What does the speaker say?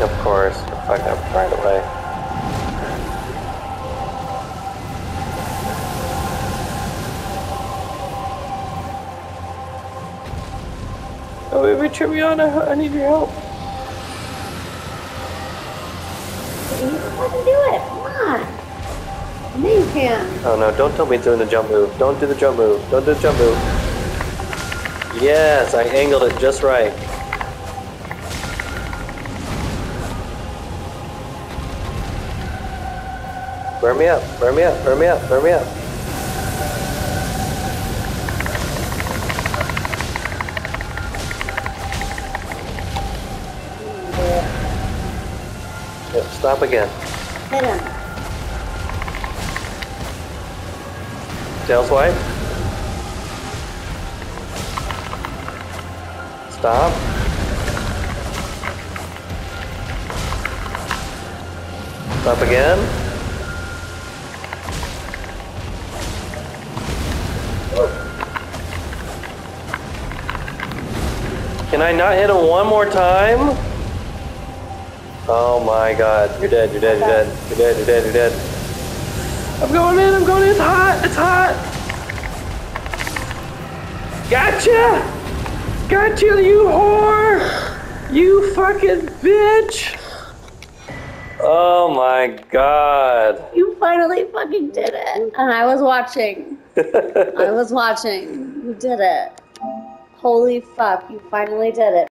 Of course. Fuck up right away. Oh, baby, Triviana, I need your help. You fucking do it. Come on. You can. Oh no, don't tell me doing the jump move. Don't do the jump move. Don't do the jump move. Yes, I angled it just right. Burn me up, burn me up, burn me up, burn me up. Yep, stop again. Hit him. Tail swipe. Stop. Stop again. Can I not hit him one more time? Oh my god. You're dead, you're dead, you're dead. You're dead, you're dead, you're dead. I'm going in, I'm going in. It's hot, it's hot. Gotcha! Gotcha, you whore! You fucking bitch! Oh my god. You finally fucking did it. And I was watching. I was watching. You did it. Holy fuck, you finally did it.